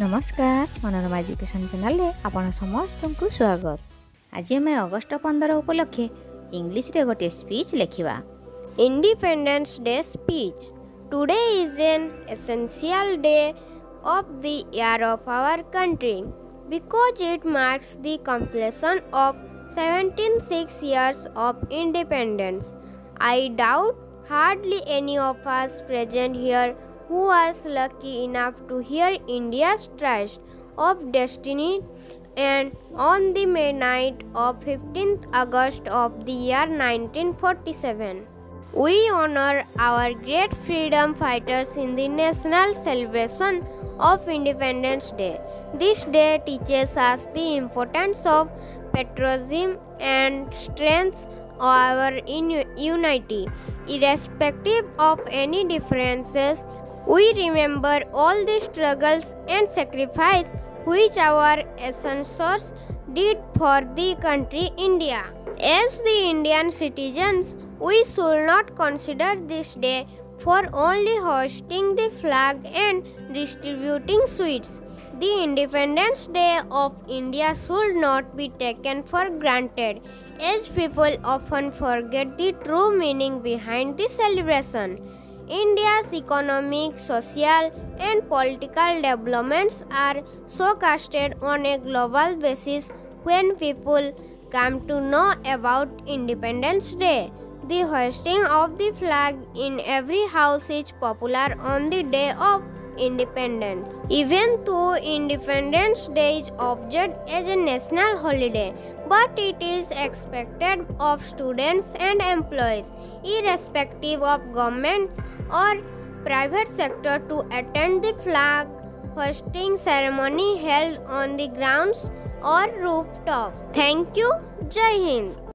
ନମସ୍କାର ମନୋରମା ଏଜୁକେସନ୍ ଚ୍ୟାନେଲରେ ଆପଣ ସମସ୍ତଙ୍କୁ ସ୍ୱାଗତ ଆଜି ଆମେ ଅଗଷ୍ଟ ପନ୍ଦର ଉପଲକ୍ଷେ ଇଂଲିଶରେ ଗୋଟିଏ ସ୍ପିଚ୍ ଲେଖିବା Independence Day speech. Today is an essential day of the year of our country because it marks the completion of 176 years of independence. I doubt hardly any of us present here who was lucky enough to hear India's tryst of destiny and on the midnight of 15th August of the year 1947. We honor our great freedom fighters in the national celebration of Independence Day. This day teaches us the importance of patriotism and strengths our in- unity. Irrespective of any differences, we remember all the struggles and sacrifice which our ancestors did for the country India. As the Indian citizens, we should not consider this day for only hoisting the flag and distributing sweets. The Independence Day of India should not be taken for granted, as people often forget the true meaning behind the celebration. India's economic, social, and political developments are so casted on a global basis when people come to know about Independence Day. The hoisting of the flag in every house is popular on the day of independence. Even though Independence Day is observed as a national holiday, but it is expected of students and employees, irrespective of government or private sector, to attend the flag hoisting ceremony held on the grounds or rooftop. Thank you. Jai Hind.